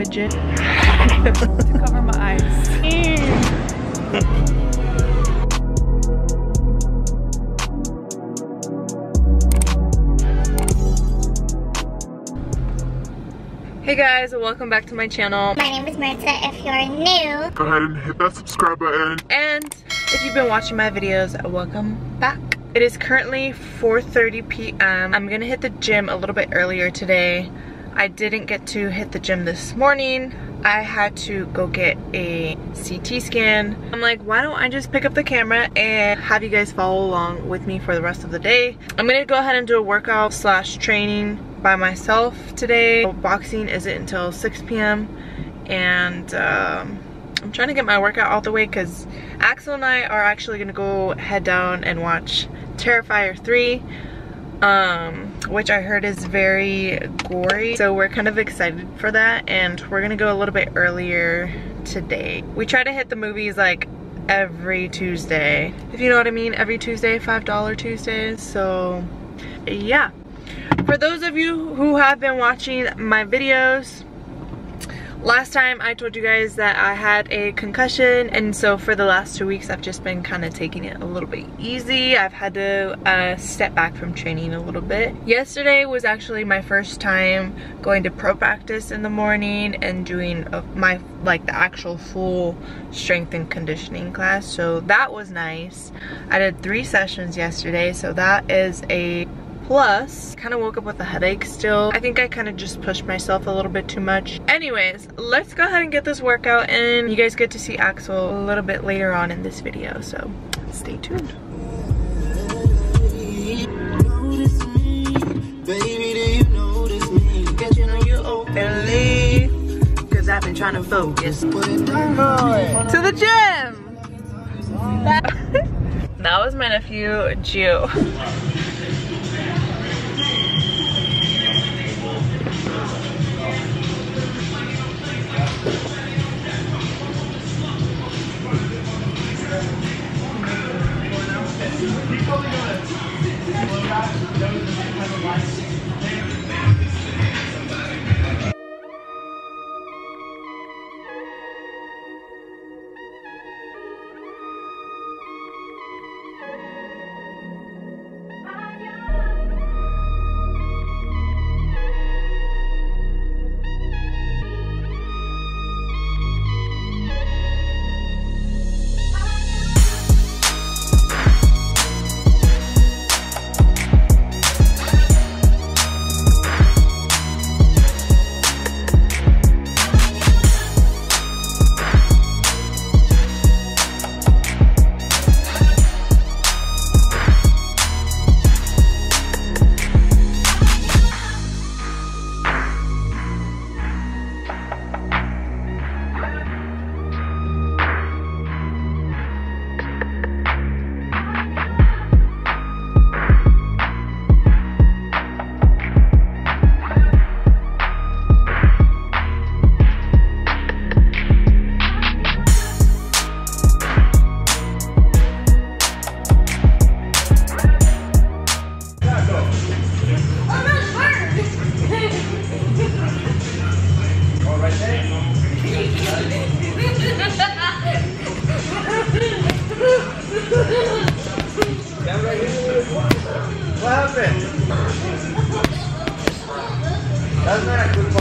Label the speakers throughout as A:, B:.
A: widget to cover my eyes. Hey guys, welcome back to my channel.
B: My name is Maritza. If you're new,
C: Go ahead and hit that subscribe button.
A: And if you've been watching my videos, welcome back. It is currently 4.30 p.m. I'm gonna hit the gym a little bit earlier today. I didn't get to hit the gym this morning. I had to go get a CT scan. I'm like, why don't I just pick up the camera and have you guys follow along with me for the rest of the day. I'm gonna go ahead and do a workout slash training by myself today. Boxing isn't until 6 p.m. and um, I'm trying to get my workout out the way because Axel and I are actually gonna go head down and watch Terrifier 3 um, which I heard is very gory. So we're kind of excited for that and we're gonna go a little bit earlier today. We try to hit the movies like every Tuesday. If you know what I mean, every Tuesday, $5 Tuesdays. So yeah. For those of you who have been watching my videos, last time I told you guys that I had a concussion and so for the last two weeks I've just been kind of taking it a little bit easy. I've had to uh, step back from training a little bit. Yesterday was actually my first time going to pro practice in the morning and doing a, my like the actual full strength and conditioning class so that was nice. I did three sessions yesterday so that is a plus kind of woke up with a headache still i think i kind of just pushed myself a little bit too much anyways let's go ahead and get this workout and you guys get to see axel a little bit later on in this video so stay tuned I've been trying to focus. To the gym! that was my nephew, Gio.
D: That's not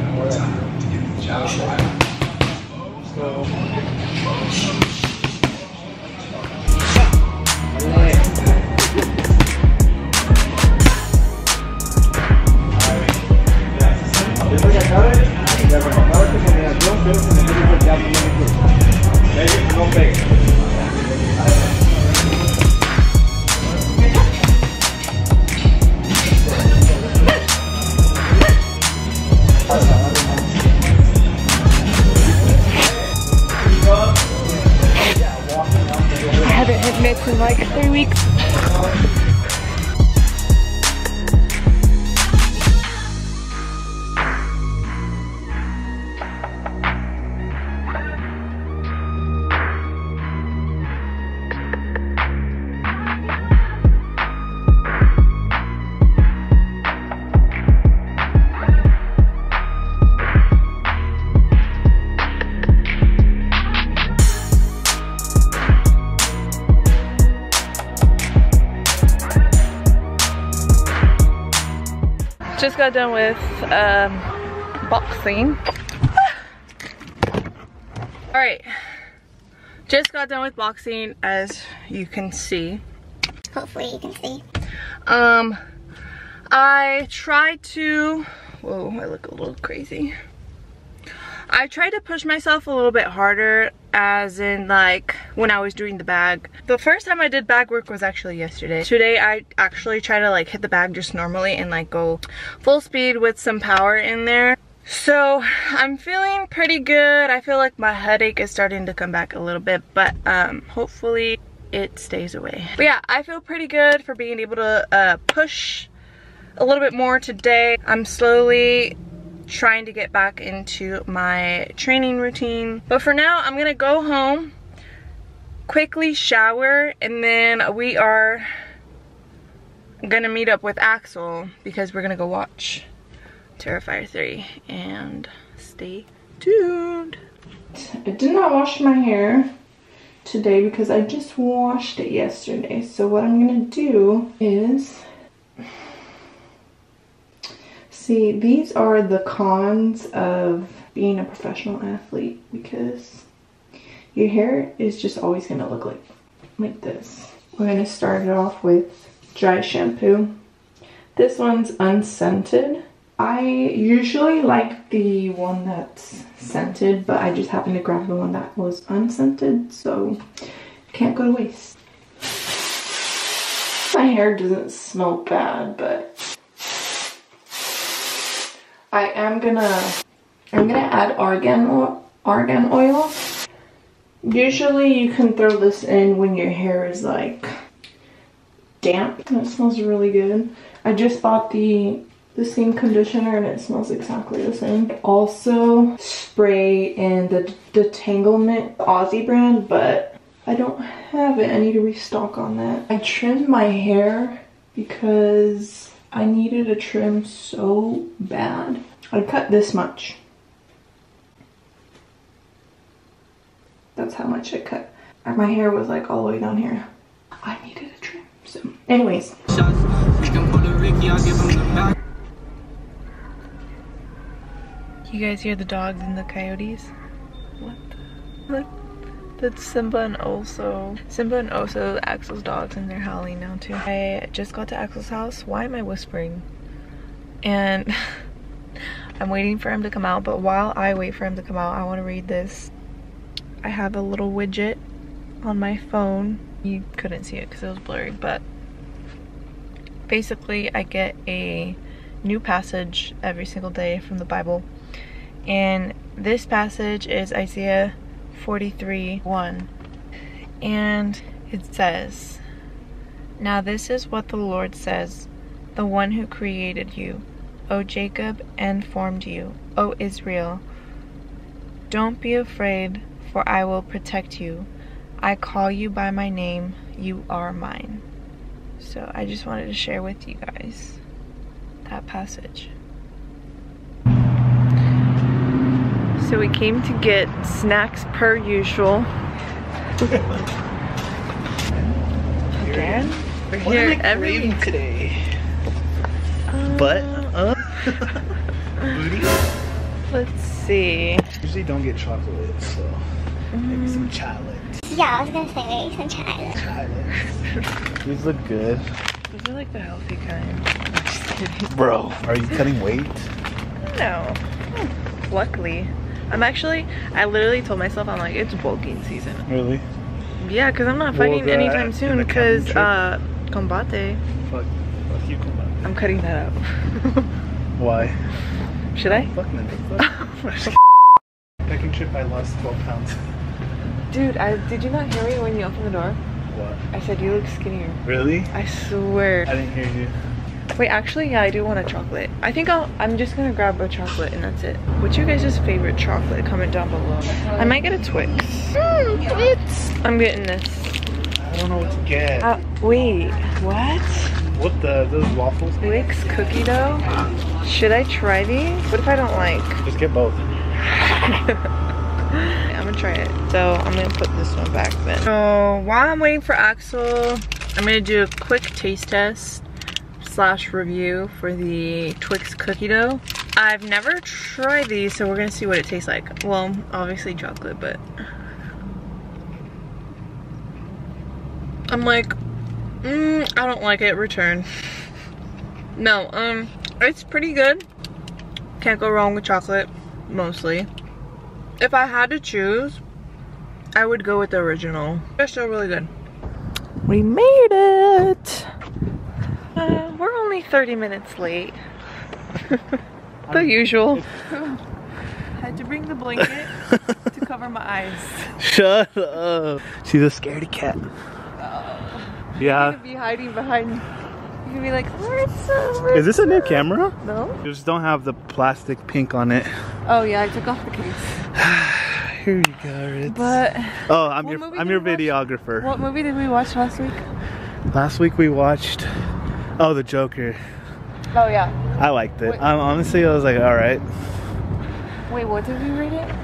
E: have more time to get the job
A: got done with um, boxing. All right, just got done with boxing as you can see.
B: Hopefully you can see.
A: Um, I tried to, whoa, I look a little crazy. I tried to push myself a little bit harder as in like when I was doing the bag. The first time I did bag work was actually yesterday. Today I actually try to like hit the bag just normally and like go full speed with some power in there. So I'm feeling pretty good. I feel like my headache is starting to come back a little bit, but um, hopefully it stays away. But yeah, I feel pretty good for being able to uh, push a little bit more today. I'm slowly trying to get back into my training routine. But for now, I'm gonna go home, quickly shower, and then we are gonna meet up with Axel because we're gonna go watch Terrifier 3 and stay tuned. I did not wash my hair today because I just washed it yesterday. So what I'm gonna do is See, these are the cons of being a professional athlete because your hair is just always gonna look like like this. We're gonna start it off with dry shampoo. This one's unscented. I usually like the one that's scented, but I just happened to grab the one that was unscented, so can't go to waste. My hair doesn't smell bad, but I am gonna, I'm gonna add argan, oil, argan oil. Usually you can throw this in when your hair is like damp. It smells really good. I just bought the the same conditioner and it smells exactly the same. Also spray in the Detanglement Aussie brand, but I don't have it. I need to restock on that. I trimmed my hair because I needed a trim so bad. I cut this much. That's how much I cut. My hair was like all the way down here. I needed a trim. So anyways. You guys hear the dogs and the coyotes? What the? That's Simba and Oso. Simba and Oso, Axel's dogs, and they're howling now too. I just got to Axel's house. Why am I whispering? And I'm waiting for him to come out, but while I wait for him to come out, I want to read this. I have a little widget on my phone. You couldn't see it because it was blurry, but basically I get a new passage every single day from the Bible. And this passage is Isaiah 43 1. And it says, Now this is what the Lord says, the one who created you, O Jacob, and formed you, O Israel. Don't be afraid, for I will protect you. I call you by my name, you are mine. So I just wanted to share with you guys that passage. So we came to get snacks per usual. Again? We're here every
F: today?
A: Uh,
F: But uh, booty.
A: Let's see.
F: Usually don't get chocolate, so maybe some chocolate.
B: Yeah, I was gonna say maybe some chocolate.
F: Chocolate. These look good,
A: Those are like the healthy kind. I'm just kidding.
F: bro. Are you cutting weight?
A: No. Luckily. I'm actually, I literally told myself, I'm like, it's bulking season.
F: Really?
A: Yeah, because I'm not fighting
F: that-
A: anytime soon because, uh, combate.
F: Fuck. Fuck you, on.
A: I'm cutting that out.
F: Why?
A: Should I?
F: Fuck no. Fuck. Packing trip, I lost 12 pounds.
A: Dude, I, did you not hear me when you opened the door?
F: What?
A: I said you look skinnier.
F: Really?
A: I swear.
F: I didn't hear you.
A: Wait, actually, yeah, I do want a chocolate. I think I'll, I'm just gonna grab a chocolate and that's it. What's your guys' favorite chocolate? Comment down below. I might get a Twix.
B: Mmm, Twix.
A: I'm getting this.
F: I don't know what to get.
A: Uh, wait, what?
F: what the those waffles?
A: Twix cookie dough? Should I try these? What if I don't like?
F: Just get both.
A: I'm gonna try it. So I'm gonna put this one back then. So while I'm waiting for Axel, I'm gonna do a quick taste test slash review for the Twix cookie dough. I've never tried these, so we're gonna see what it tastes like. Well, obviously chocolate, but I'm like, mm, I don't like it, return. No, um, it's pretty good. Can't go wrong with chocolate, mostly. If I had to choose, I would go with the original. They're still really good. We made it! Uh, we're only 30 minutes late. the usual. Had to bring the blanket to cover my eyes.
F: Shut up. She's a scaredy cat.
A: You
F: Yeah.
A: could be hiding behind. You could be like, Maritza,
F: Is this a new camera?
A: No?
F: You just don't have the plastic pink on it.
A: Oh yeah, I took off the case.
F: Here you go, Ritz.
A: But
F: oh, I'm your I'm your
A: we watch?
F: videographer.
A: what movie did we watch last week?
F: Last week we watched Oh, the Joker.
A: Oh yeah.
F: I liked it.
A: Wait.
F: Um, honestly, I was like, all right.
A: Wait, what did we rate it?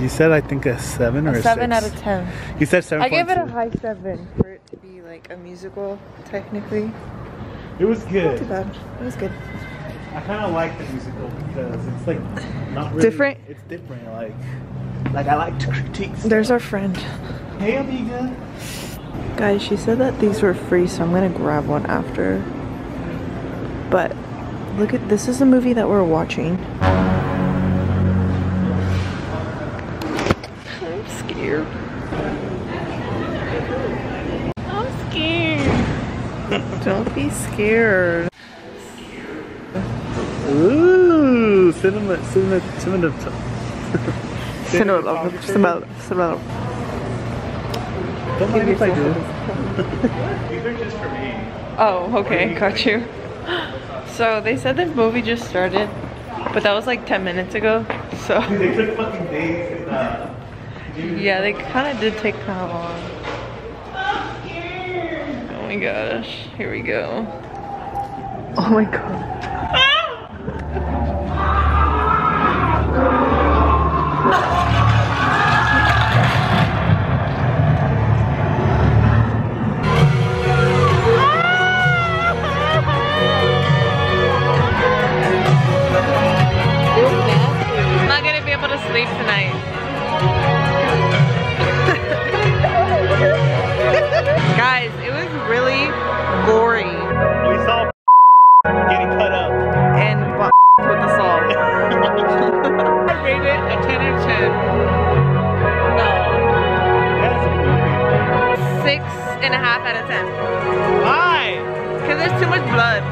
F: You said I think a seven or a,
A: A seven
F: six.
A: out of ten.
F: You said seven.
A: I gave it a high seven for it to be like a musical, technically.
F: It was good.
A: Not too bad. It was good.
F: I kind of like the musical because it's like not really
A: Different?
F: It's different. Like, like I like to critique. stuff.
A: There's our friend.
F: Hey, amiga.
A: Guys, she said that these were free, so I'm gonna grab one after. But look at this is the movie that we're watching. I'm scared. I'm scared. Don't be scared.
F: Ooh, cinema, cinema, cinema.
A: Cinema, cinema, cinema.
F: Don't mind if I do. These are just for me.
A: Oh, okay, got you. So they said the movie just started, but that was like 10 minutes ago. So
F: They took fucking days.
A: Yeah, they kind of did take kind of long. Oh my gosh, here we go. Oh my god. There's too much blood.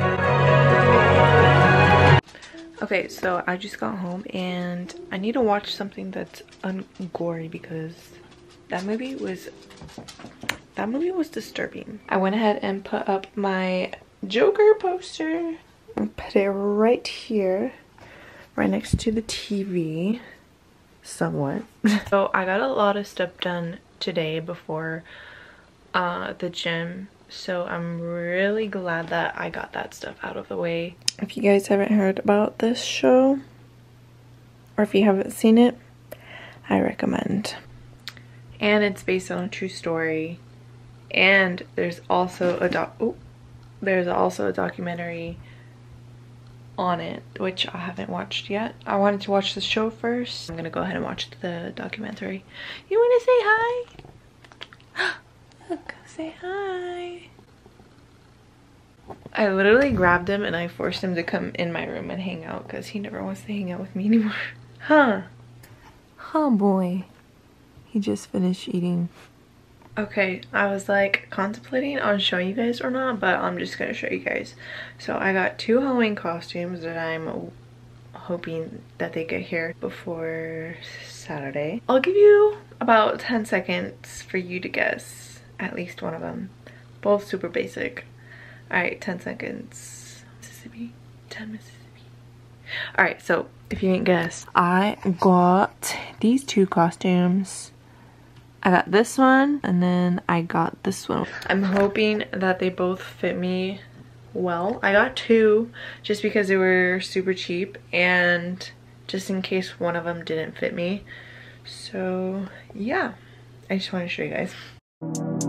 A: Okay, so I just got home and I need to watch something that's ungory because that movie was that movie was disturbing. I went ahead and put up my Joker poster. and Put it right here, right next to the TV, somewhat. so I got a lot of stuff done today before uh, the gym. So I'm really glad that I got that stuff out of the way. If you guys haven't heard about this show, or if you haven't seen it, I recommend. And it's based on a true story. And there's also a doc. Oh, there's also a documentary on it, which I haven't watched yet. I wanted to watch the show first. I'm gonna go ahead and watch the documentary. You wanna say hi? Look, say hi. I literally grabbed him and I forced him to come in my room and hang out because he never wants to hang out with me anymore. Huh. Huh, boy. He just finished eating. Okay, I was like contemplating on showing you guys or not, but I'm just gonna show you guys. So I got two Halloween costumes that I'm hoping that they get here before Saturday. I'll give you about 10 seconds for you to guess at least one of them. Both super basic. Alright, 10 seconds. Mississippi. 10 Mississippi. Alright, so if you didn't guess, I got these two costumes. I got this one and then I got this one. I'm hoping that they both fit me well. I got two just because they were super cheap and just in case one of them didn't fit me. So yeah, I just want to show you guys.